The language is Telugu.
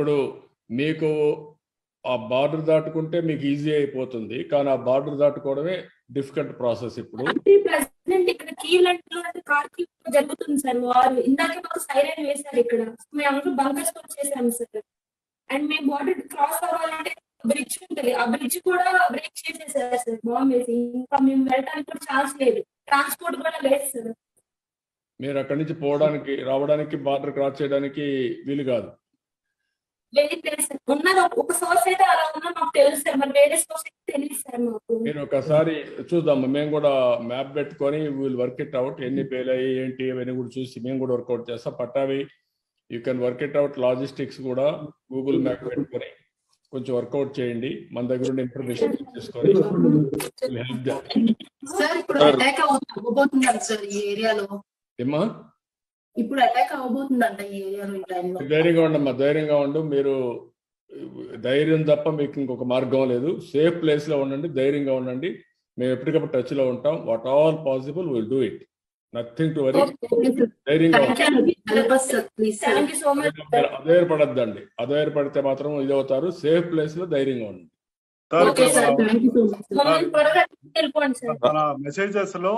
ఇప్పుడు మీకు ఆ బార్డర్ దాటుకుంటే మీకు ఈజీ అయిపోతుంది. కానీ ఆ బార్డర్ దాటుకోవడమే డిఫికల్ట్ ప్రాసెస్ ఇప్పుడు. ప్రెసిడెంట్ ఇక్కడ కీవ్లాండ్లో అంటే కార్ కీ జరుగుతుంది సార్. వారు ఇందాకే మాకు సైరన్ వేశారు ఇక్కడ. మేము అందరూ బంకర్స్ వచ్చేసాము సార్. అండ్ మేము బార్డర్ క్రాస్ అవ్వాలంటే బ్రిడ్జ్ ఉంటుంది. ఆ బ్రిడ్జ్ కూడా బ్రేక్ చేసేసారు సార్. బాంబ్ వేసి. ఇంకా మేము వెళ్ళడానికి కూడా ఛాన్స్ లేదు. ట్రాన్స్పోర్ట్ కూడా లేదు సార్. మీరు అక్కడి నుంచి పోవడానికి రావడానికి బార్డర్ క్రాస్ చేయడానికి వీలు కాదు. లేదు లేదు సార్ ఉన్నది ఒక- ఒక సోర్స్ అయితే అలా ఉన్నా మాకు తెలుసు సార్. మరి వేరే సోర్స్ అయితే తెలియదు సార్ మాకు. మీరు ఒకసారి చూద్దాం మేము కూడా మ్యాప్ పెట్టుకొని వీల్ వర్క్ ఇట్ అవుట్ ఎన్ని పేలాయి ఏంటి అవన్నీ కూడా చూసి మేము కూడా వర్కౌట్ చేస్తాం. పట్టావి you can work it out logistics కూడా గూగుల్ మ్యాప్ పెట్టుకొని కొంచెం వర్కౌట్ చేయండి. మన దగ్గర ఉన్న ఇన్ఫర్మేషన్ తీసుకొని హెల్ప్ సార్ ఇప్పుడు అటాక్ అవ్వబోతుందంట సార్ ఈ ఏరియాలో ఏమా ఇప్పుడు అటాక్ ఈ ఏరియాలో ఈ టైంలో. ధైర్యంగా ఉండమ్మా ధైర్యంగా ఉండు. మీరు ధైర్యం తప్ప మీకు ఇంకొక మార్గం లేదు. సేఫ్ ప్లేస్లో ఉండండి ధైర్యంగా ఉండండి. మేము ఎప్పటికప్పుడు టచ్లో ఉంటాం. What all possible will do it nothing to worry ధైర్యంగా అధైర్యపడితే మాత్రం ఇది అవుతారు. సేఫ్ ప్లేస్లో ధైర్యంగా ఉండండి. మెసేజెస్లో